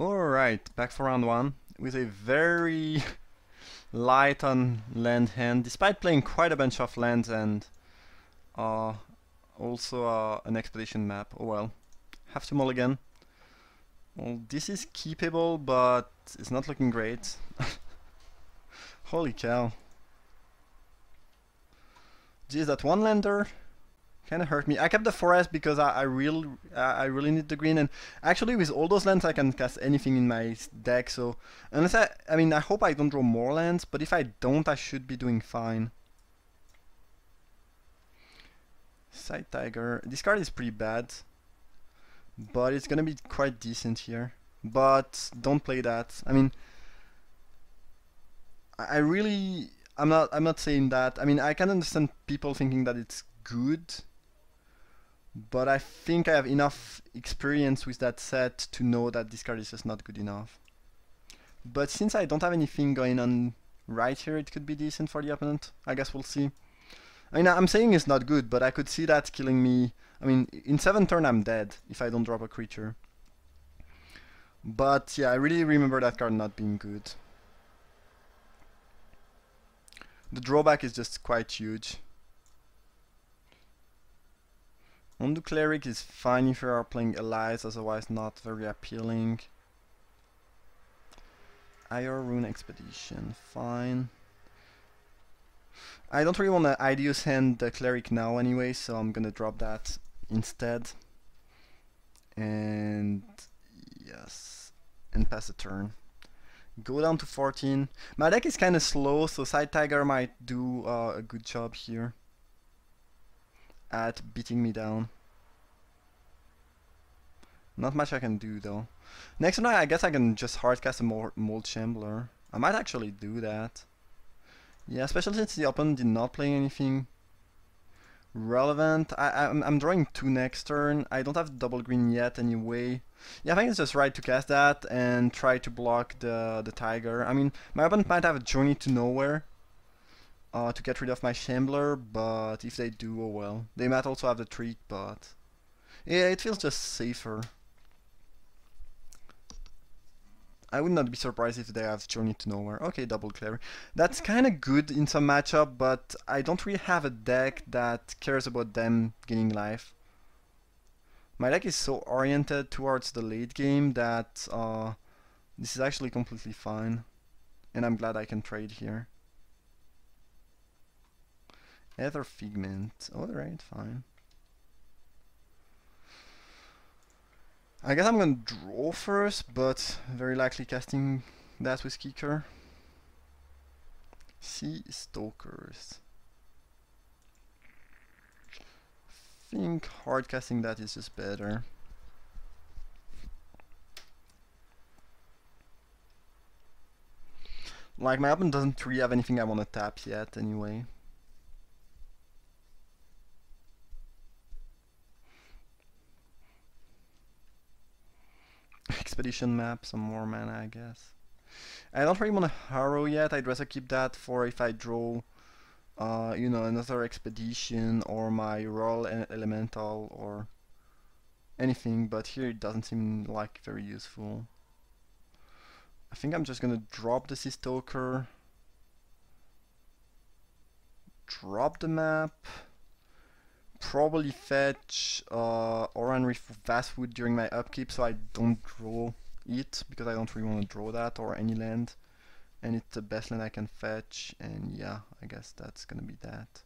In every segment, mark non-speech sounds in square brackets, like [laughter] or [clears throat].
Alright, back for round one with a very [laughs] light on land hand, despite playing quite a bunch of lands and uh, also uh, an expedition map. Oh well, have to mulligan. Well, this is keepable, but it's not looking great. [laughs] Holy cow. Geez, that one lander kind of hurt me. I kept the forest because I, I really I really need the green and actually with all those lands I can cast anything in my deck so unless I I mean I hope I don't draw more lands but if I don't I should be doing fine. Scythe Tiger. This card is pretty bad but it's gonna be quite decent here but don't play that. I mean I really I'm not I'm not saying that. I mean I can understand people thinking that it's good but I think I have enough experience with that set to know that this card is just not good enough. But since I don't have anything going on right here, it could be decent for the opponent. I guess we'll see. I mean, I'm saying it's not good, but I could see that killing me. I mean, in 7 turn I'm dead if I don't drop a creature. But yeah, I really remember that card not being good. The drawback is just quite huge. Ondu Cleric is fine if you are playing allies, otherwise not very appealing. Ior Ruin Expedition, fine. I don't really want to Hideous End the Cleric now anyway, so I'm gonna drop that instead. And yes, and pass the turn. Go down to 14. My deck is kind of slow, so Scythe Tiger might do uh, a good job here at beating me down. Not much I can do though. Next turn I guess I can just hardcast a more Mold Shambler. I might actually do that. Yeah, especially since the opponent did not play anything relevant. I, I'm, I'm drawing two next turn. I don't have double green yet anyway. Yeah, I think it's just right to cast that and try to block the, the Tiger. I mean, my opponent might have a Journey to Nowhere, uh, to get rid of my Shambler, but if they do, oh well. They might also have the Trick, but yeah, it feels just safer. I would not be surprised if they have Journey to Nowhere. Okay, double clever. That's kind of good in some matchup, but I don't really have a deck that cares about them gaining life. My deck is so oriented towards the late game that uh, this is actually completely fine. And I'm glad I can trade here. Aether Figment. Alright, oh, fine. I guess I'm gonna draw first, but very likely casting that with Kicker. Sea Stalkers. think hard casting that is just better. Like my opponent doesn't really have anything I want to tap yet anyway. Expedition map, some more mana, I guess. I don't really want to Harrow yet, I'd rather keep that for if I draw, uh, you know, another expedition or my Roil Elemental or anything, but here it doesn't seem like very useful. I think I'm just gonna drop the Sea Stalker, drop the map, probably fetch uh, Oran-Rief Vastwood during my upkeep so I don't draw it because I don't really want to draw that or any land. And it's the best land I can fetch and yeah I guess that's gonna be that.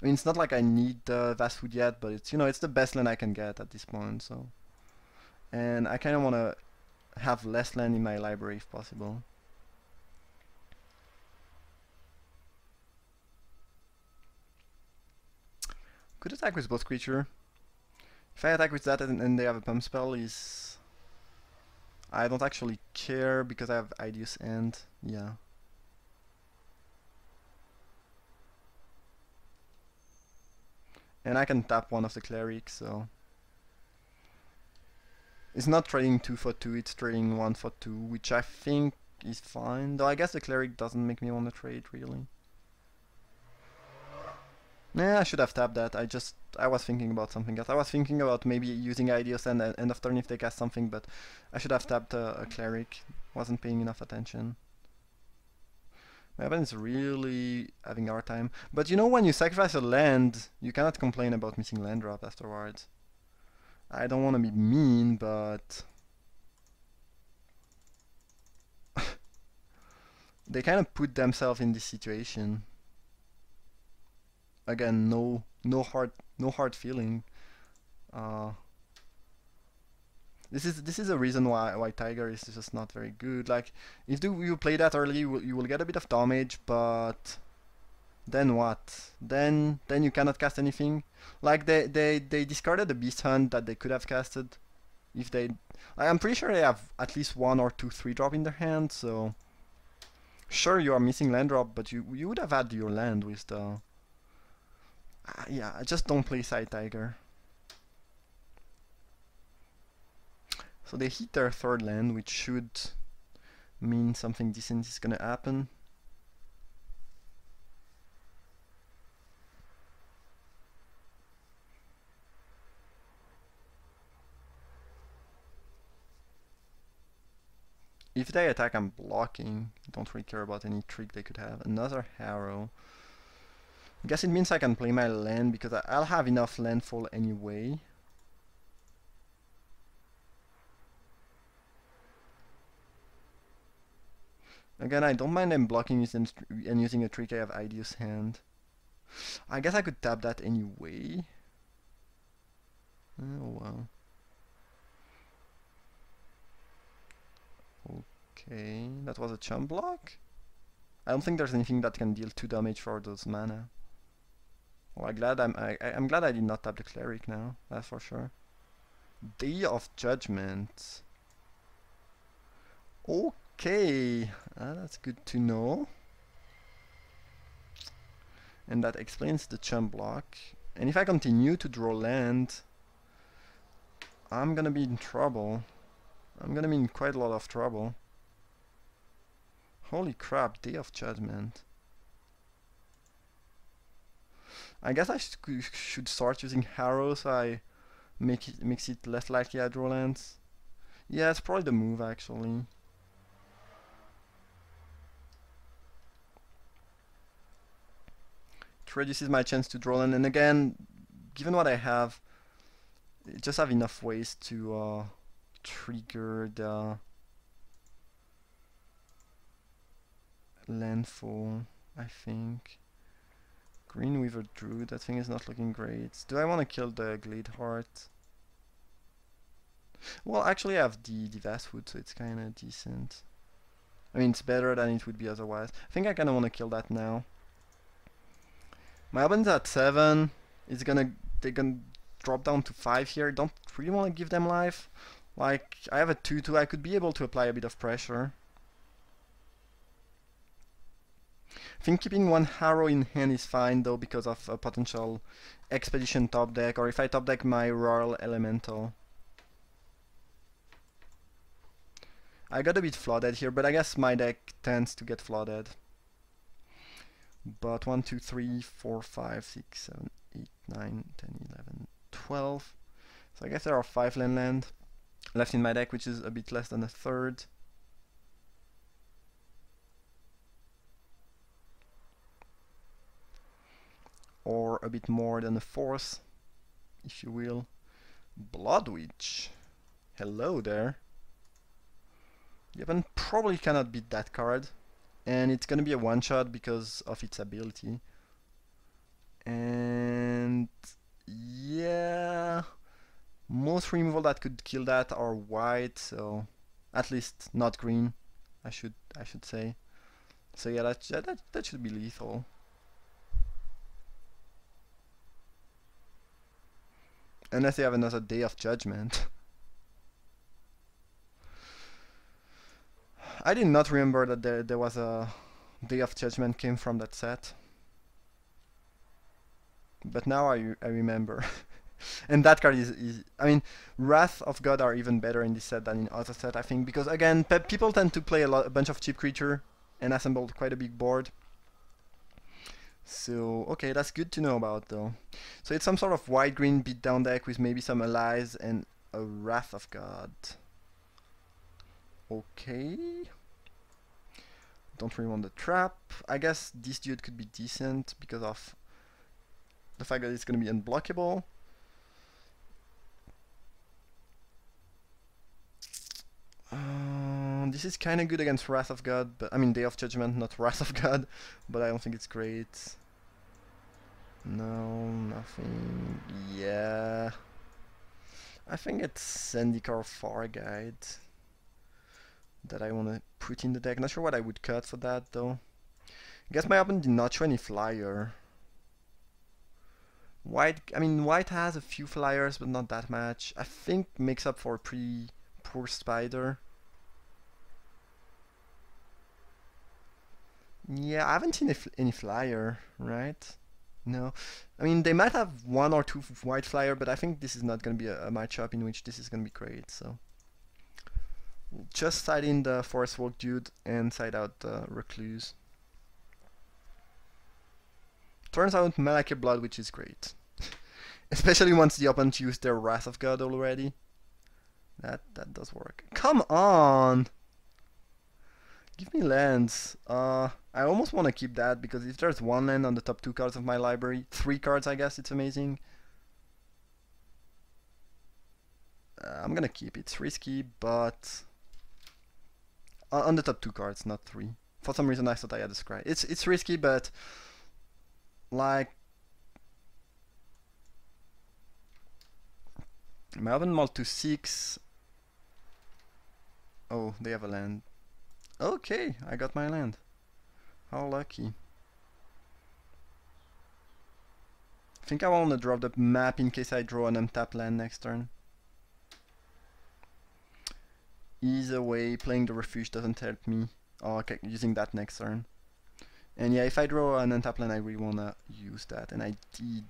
I mean it's not like I need the Vastwood yet but it's you know it's the best land I can get at this point so. And I kinda wanna have less land in my library if possible Could attack with both creature. If I attack with that and, and they have a pump spell is... I don't actually care because I have Hideous End Yeah. And I can tap one of the clerics, so... It's not trading 2 for 2, it's trading 1 for 2, which I think is fine. Though I guess the cleric doesn't make me want to trade, really. Nah, I should have tapped that. I just I was thinking about something else. I was thinking about maybe using Hideous End uh, end of turn if they cast something, but I should have tapped a, a cleric. Wasn't paying enough attention. My opponent is really having a hard time. But you know when you sacrifice a land, you cannot complain about missing land drop afterwards. I don't want to be mean, but... [laughs] they kind of put themselves in this situation again, no no hard no hard feeling. Uh, this is this is a reason why why Tiger is just not very good. Like if do you play that early, you will, you will get a bit of damage, but then what? Then then you cannot cast anything. Like they they they discarded the Beast Hunt that they could have casted. If they, I'm pretty sure they have at least one or two three drop in their hand. So sure you are missing land drop, but you you would have had your land with the uh, yeah, I just don't play Scythe Tiger. So they hit their third land, which should mean something decent is gonna happen. If they attack, I'm blocking. Don't really care about any trick they could have. Another Harrow. I guess it means I can play my land because I'll have enough landfall anyway. Again, I don't mind them blocking and, and using a trick I have Hideous End. I guess I could tap that anyway. Oh well. Okay, that was a chump block? I don't think there's anything that can deal 2 damage for those mana. Well, I'm glad I'm I, I'm glad I did not tap the cleric now. That's for sure. Day of Judgment. Okay, uh, that's good to know. And that explains the chump block. And if I continue to draw land, I'm gonna be in trouble. I'm gonna be in quite a lot of trouble. Holy crap, Day of Judgment. I guess I sh should start using Harrow so I make it makes it less likely I draw lands. Yeah, it's probably the move actually. It reduces my chance to draw land, and again, given what I have, I just have enough ways to uh, trigger the landfall, I think. Green Weaver Druid, that thing is not looking great. Do I want to kill the Glade Heart? Well, actually I have the, the Vastwood, so it's kind of decent. I mean, it's better than it would be otherwise. I think I kind of want to kill that now. My opponent's at 7. It's gonna... They're gonna drop down to 5 here. Don't really want to give them life. Like, I have a 2-2. I could be able to apply a bit of pressure. I think keeping one Harrow in hand is fine though because of a potential Expedition top deck or if I top deck my Roil Elemental. I got a bit flooded here, but I guess my deck tends to get flooded. But 1, 2, 3, 4, 5, 6, 7, 8, 9, 10, 11, 12. So I guess there are 5 land land left in my deck, which is a bit less than a third. Or a bit more than a fourth, if you will. Blood Witch. Hello there. Yevon probably cannot beat that card, and it's gonna be a one-shot because of its ability. And yeah, most removal that could kill that are white, so at least not green. I should I should say. So yeah, that that that should be lethal. Unless they have another day of judgment. I did not remember that there, there was a day of judgment came from that set. But now I, I remember. [laughs] and that card is, is, I mean, Wrath of God are even better in this set than in other set, I think, because again, people tend to play a, lot, a bunch of cheap creature and assemble quite a big board. So, okay, that's good to know about though. So it's some sort of white-green beatdown deck with maybe some allies and a Wrath of God. Okay. Don't really want the trap. I guess this dude could be decent because of the fact that it's going to be unblockable. Uh, this is kind of good against Wrath of God, but I mean Day of Judgment, not Wrath of God, [laughs] but I don't think it's great. No, nothing. Yeah. I think it's Zendikar Farguide that I want to put in the deck. Not sure what I would cut for that though. I guess my opponent did not show any flyer. White, I mean, white has a few flyers, but not that much. I think makes up for a pretty poor spider. Yeah, I haven't seen any flyer, right? No. I mean, they might have one or two white flyer, but I think this is not going to be a, a matchup in which this is going to be great, so. Just side in the Forest Walk dude and side out the Recluse. Turns out Malakir Blood, which is great. [laughs] Especially once the opponent used their Wrath of God already. That that does work. Come on! Give me lands. Uh, I almost want to keep that because if there's one land on the top two cards of my library, three cards I guess, it's amazing. Uh, I'm gonna keep it. It's risky, but uh, on the top two cards, not three. For some reason I thought I had a scry. It's it's risky, but like Melbourne Mall to six. Oh, they have a land. Okay, I got my land. How lucky. I think I want to drop the map in case I draw an untapped land next turn. Either way, playing the refuge doesn't help me. Oh, okay, using that next turn. And yeah, if I draw an untapped land, I really wanna use that, and I did.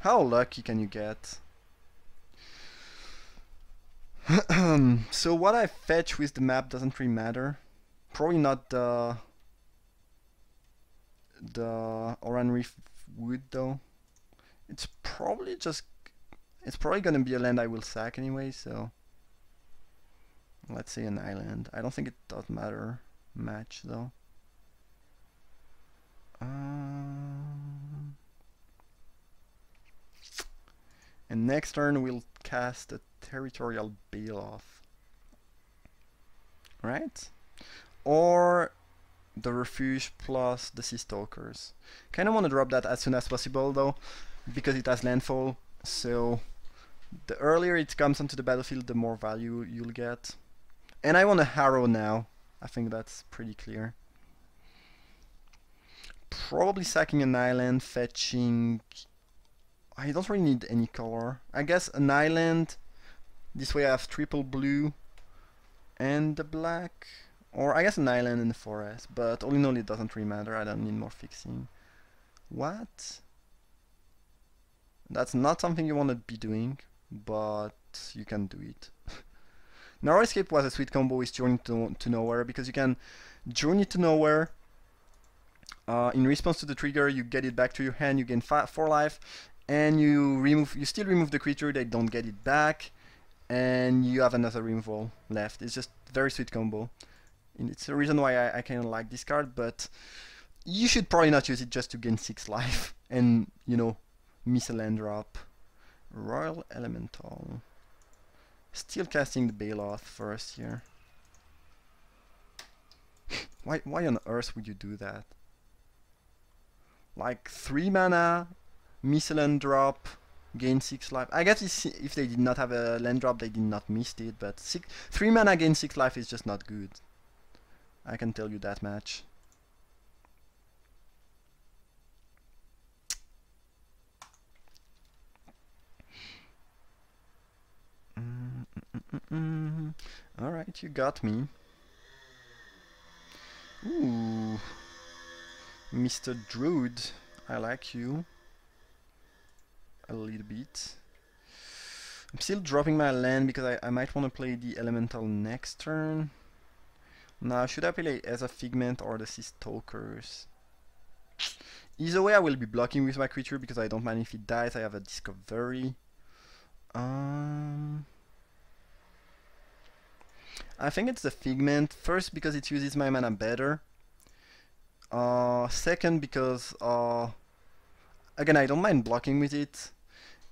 How lucky can you get? [clears throat] so what I fetch with the map doesn't really matter. Probably not the the Oran-Rief Wood though. It's probably just it's probably gonna be a land I will sack anyway, so let's say an island. I don't think it does matter match though. Um, and next turn we'll cast a territorial Baloth. Right? Or the refuge plus the sea stalkers. Kinda wanna drop that as soon as possible though, because it has landfall, so the earlier it comes onto the battlefield the more value you'll get. And I want a harrow now. I think that's pretty clear. Probably sacking an island, fetching... I don't really need any color. I guess an island. This way I have triple blue and the black. Or I guess an island in the forest. But all in all it doesn't really matter. I don't need more fixing. What? That's not something you want to be doing. But you can do it. [laughs] Narrow Escape was a sweet combo with Journey to, to Nowhere because you can Journey to Nowhere. Uh, in response to the trigger, you get it back to your hand. You gain four life, and you remove. You still remove the creature. They don't get it back, and you have another removal left. It's just very sweet combo. And it's the reason why I, I kind of like this card, but you should probably not use it just to gain six [laughs] life and you know miss a land drop. Roil Elemental. Still casting the Baloth first here. [laughs] why, why on earth would you do that? Like 3 mana, miss a land drop, gain 6 life. I guess if they did not have a land drop, they did not miss it, but six, 3 mana, gain 6 life is just not good. I can tell you that much. Mm, mm, mm, mm Alright, you got me. Ooh. Mr. Druid, I like you. A little bit. I'm still dropping my land because I, I might want to play the Elemental next turn. Now, should I play as a Figment or the Sea Stalkers? Either way, I will be blocking with my creature because I don't mind if it dies. I have a discovery. Um, I think it's the Figment. First, because it uses my mana better. Uh, second, because uh, again, I don't mind blocking with it.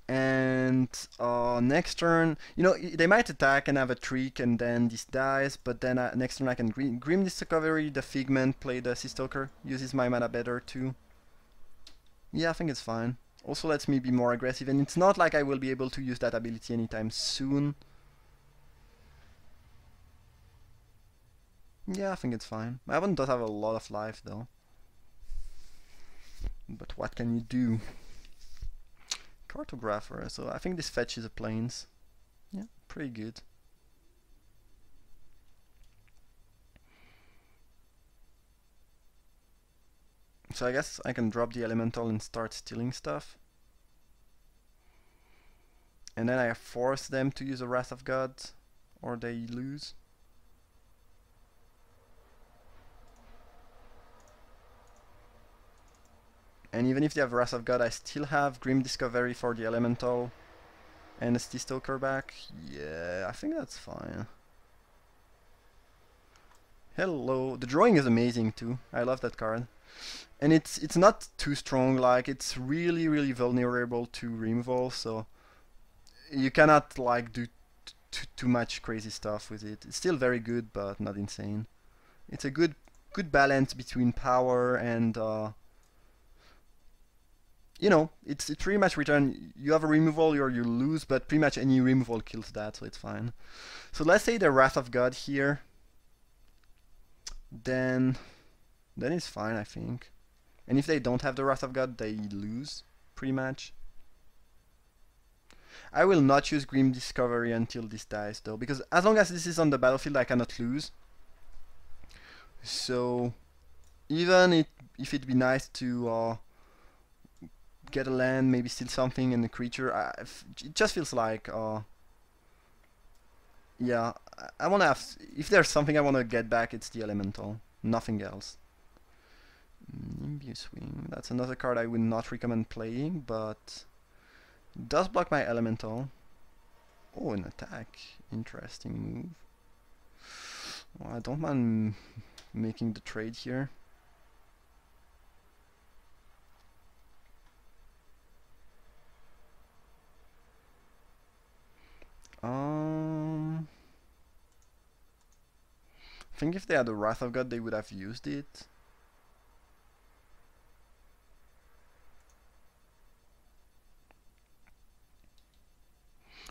And uh, next turn, you know, they might attack and have a trick, and then this dies. But then uh, next turn, I can grim, grim discovery the Figment, play the Sea Stalker, uses my mana better too. Yeah, I think it's fine. Also lets me be more aggressive, and it's not like I will be able to use that ability anytime soon. Yeah, I think it's fine. My opponent does have a lot of life though. But what can you do? Cartographer, so I think this fetches the Plains. Yeah, pretty good. So I guess I can drop the elemental and start stealing stuff. And then I force them to use a Wrath of God, or they lose. And even if they have Wrath of God, I still have Grim Discovery for the elemental and a Sea Stalker back. Yeah, I think that's fine. Hello. The drawing is amazing too. I love that card and it's it's not too strong like it's really really vulnerable to removal so you cannot like do too much crazy stuff with it it's still very good but not insane it's a good good balance between power and uh, you know it's pretty much return you have a removal or you lose but pretty much any removal kills that so it's fine so let's say the wrath of god here then then it's fine I think and if they don't have the Wrath of God, they lose, pretty much. I will not use Grim Discovery until this dies, though, because as long as this is on the battlefield, I cannot lose. So, even it, if it'd be nice to uh, get a land, maybe steal something and a creature, I, it just feels like, uh, yeah, I, I want to have, if there's something I want to get back, it's the Elemental, nothing else. Nimbus Wing. That's another card I would not recommend playing, but does block my elemental. Oh, an attack. Interesting move. Well, I don't mind making the trade here. Um, I think if they had the Wrath of God, they would have used it.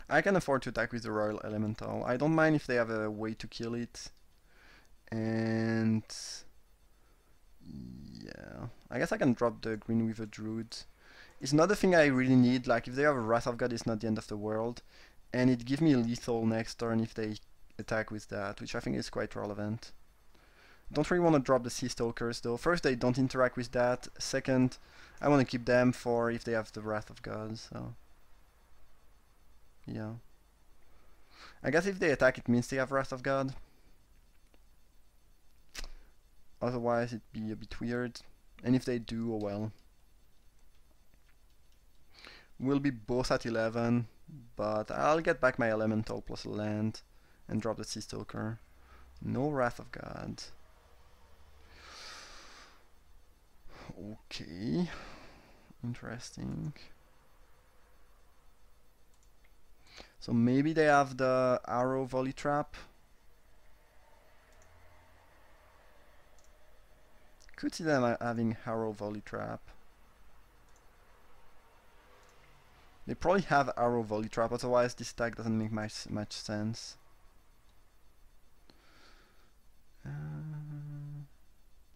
I can afford to attack with the Roil Elemental. I don't mind if they have a way to kill it. And... Yeah... I guess I can drop the Green Weaver Druid. It's not the thing I really need, like if they have a Wrath of God it's not the end of the world. And it gives me lethal next turn if they attack with that, which I think is quite relevant. Don't really want to drop the Sea Stalkers though. First, they don't interact with that. Second, I want to keep them for if they have the Wrath of God, so... Yeah. I guess if they attack it means they have Wrath of God. Otherwise it'd be a bit weird. And if they do, oh well. We'll be both at 11, but I'll get back my Elemental plus land and drop the Sea Stalker. No Wrath of God. Okay. Interesting. So maybe they have the arrow volley trap. Could see them having arrow volley trap. They probably have arrow volley trap, otherwise this tag doesn't make much much sense. Uh,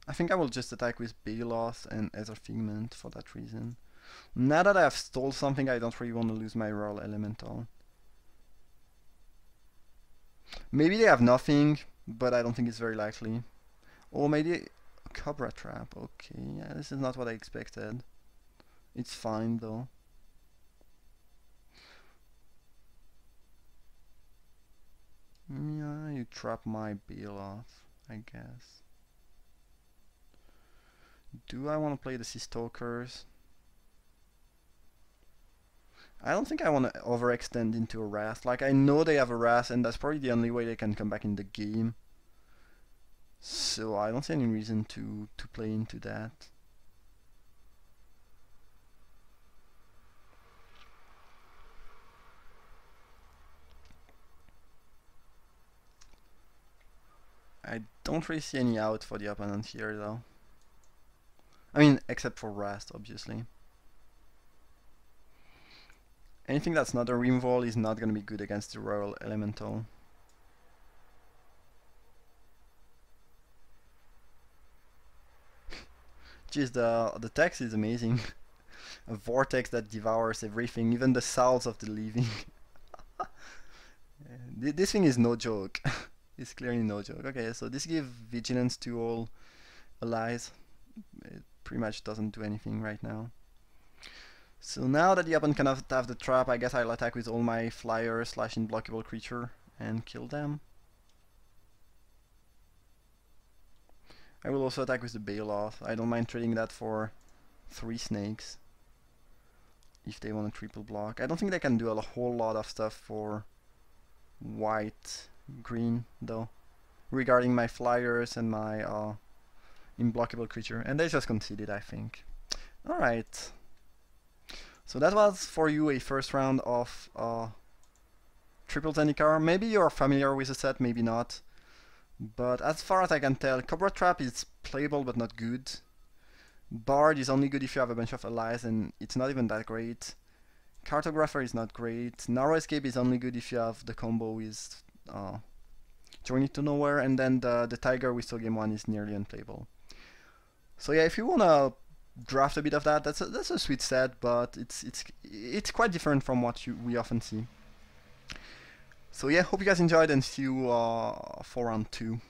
I think I will just attack with Baloth and Aether Figment for that reason. Now that I have stole something, I don't really want to lose my Roil Elemental. Maybe they have nothing, but I don't think it's very likely. Or maybe Cobra Trap. Okay, yeah, this is not what I expected. It's fine though. Yeah, you trap my Baloth, I guess. Do I want to play the Sea Stalkers? I don't think I want to overextend into a Wrath. Like, I know they have a Wrath, and that's probably the only way they can come back in the game. So I don't see any reason to, to play into that. I don't really see any out for the opponent here though. I mean, except for Rast, obviously. Anything that's not a Rimvol is not going to be good against the Roil Elemental. [laughs] Jeez, the, the text is amazing. [laughs] a vortex that devours everything, even the souls of the living. [laughs] this thing is no joke. It's clearly no joke. Okay, so this gives vigilance to all allies. It pretty much doesn't do anything right now. So now that the opponent cannot have the trap, I guess I'll attack with all my flyer slash unblockable creature and kill them. I will also attack with the Baloth. I don't mind trading that for three snakes if they want a triple block. I don't think they can do a whole lot of stuff for white green though regarding my flyers and my uh, unblockable creature and they just conceded I think. Alright. So that was for you a first round of uh, Triple Zendikar. Maybe you're familiar with the set, maybe not. But as far as I can tell, Cobra Trap is playable but not good. Bard is only good if you have a bunch of allies and it's not even that great. Cartographer is not great. Narrow Escape is only good if you have the combo with uh, Journey to Nowhere and then the, the Tiger with Game 1 is nearly unplayable. So yeah, if you wanna draft a bit of that, that's a, that's a sweet set, but it's it's it's quite different from what you, we often see. So yeah, hope you guys enjoyed and see you uh, for round two.